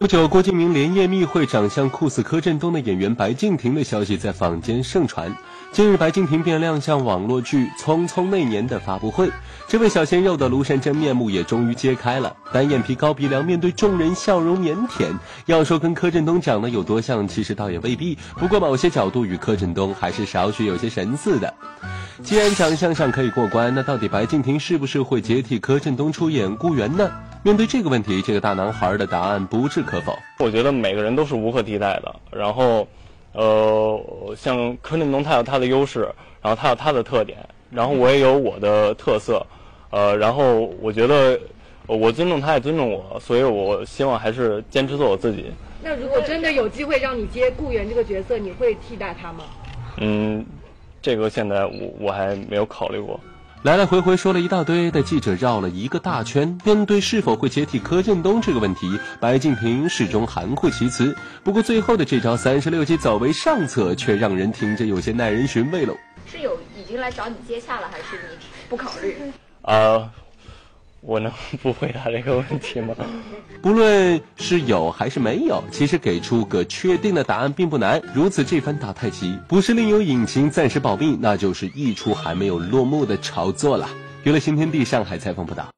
不久，郭敬明连夜密会长相酷似柯震东的演员白敬亭的消息在坊间盛传。近日，白敬亭便亮相网络剧《匆匆那年》的发布会，这位小鲜肉的庐山真面目也终于揭开了。单眼皮、高鼻梁，面对众人笑容腼腆。要说跟柯震东长得有多像，其实倒也未必。不过某些角度与柯震东还是少许有些神似的。既然长相上可以过关，那到底白敬亭是不是会接替柯震东出演顾源呢？面对这个问题，这个大男孩的答案不置可否。我觉得每个人都是无可替代的。然后，呃，像柯震东他有他的优势，然后他有他的特点，然后我也有我的特色。呃，然后我觉得我尊重他，也尊重我，所以我希望还是坚持做我自己。那如果真的有机会让你接顾源这个角色，你会替代他吗？嗯，这个现在我我还没有考虑过。来来回回说了一大堆带记者绕了一个大圈，面对是否会接替柯震东这个问题，白敬亭始终含糊其辞。不过最后的这招三十六计走为上策，却让人听着有些耐人寻味喽。是有已经来找你接洽了，还是你不考虑？啊。我能不回答这个问题吗？不论是有还是没有，其实给出个确定的答案并不难。如此这番打太极，不是另有隐情暂时保密，那就是一出还没有落幕的炒作了。娱乐新天地上海采访报道。